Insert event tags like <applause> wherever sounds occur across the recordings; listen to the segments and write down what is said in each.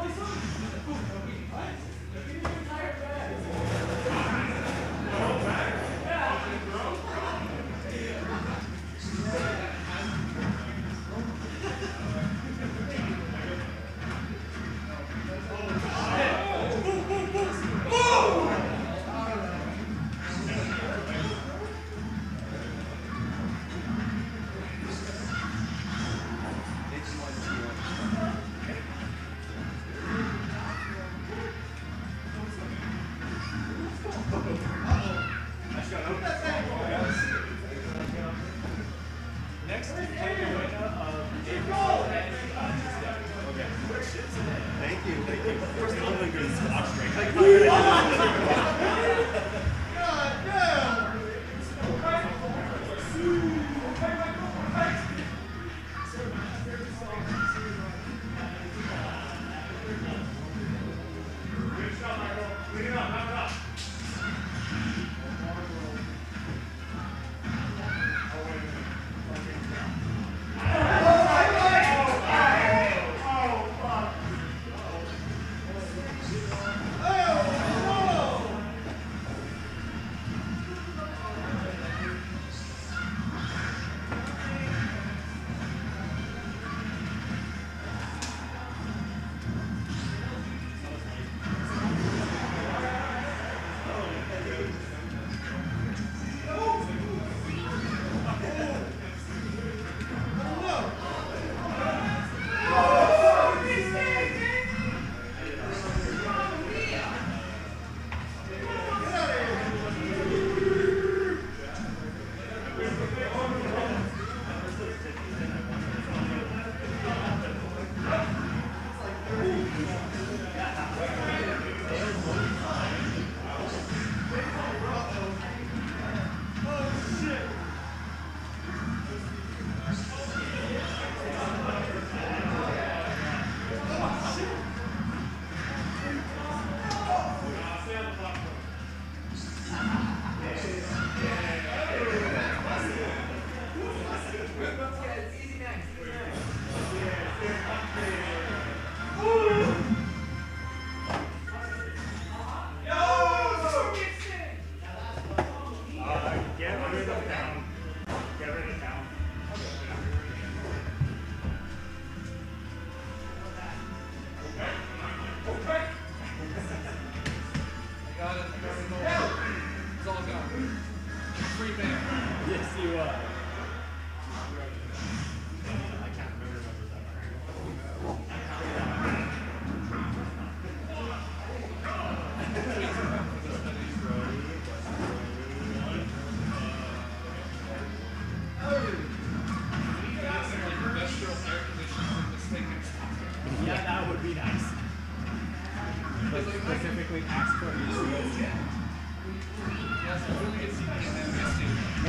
Oh, I saw it. Oh, okay. What? Okay.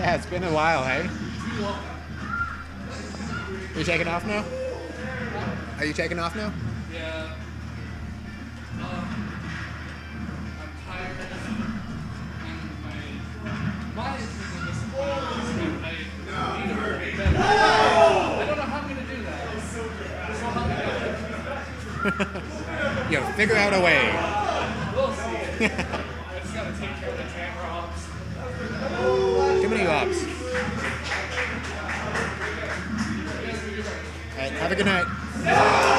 Yeah, it's been a while, hey? Are you taking off now? Are you taking off now? Yeah. Um, I'm tired and my mind is I out. Yo, figure out a way. <laughs> We'll see. I just gotta take care of ops. Ops. Alright, have a good night.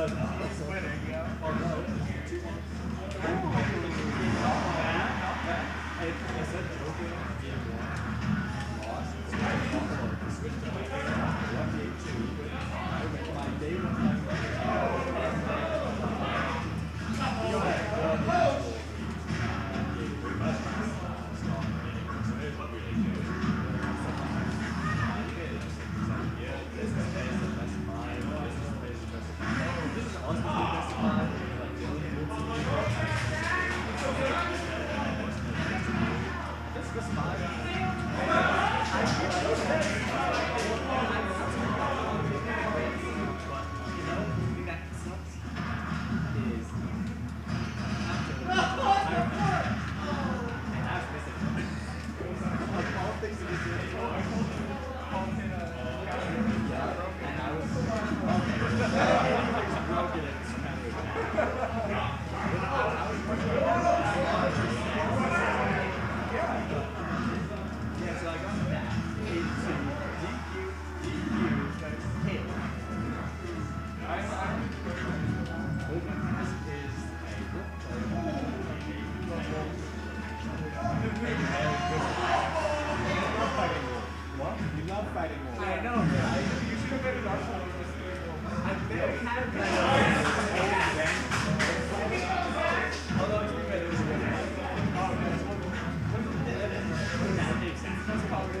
Because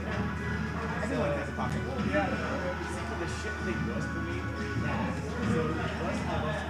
Everyone has a pocket. Yeah. See, the shit thing was for me. Yeah. So it was I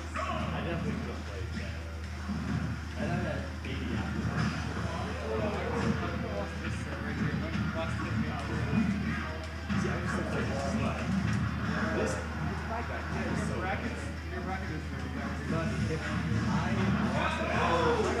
games. I definitely could have. I had that 80 after that. I was so like, this, my guy, I was so Brackets, your bracket is really bad. But if I lost it,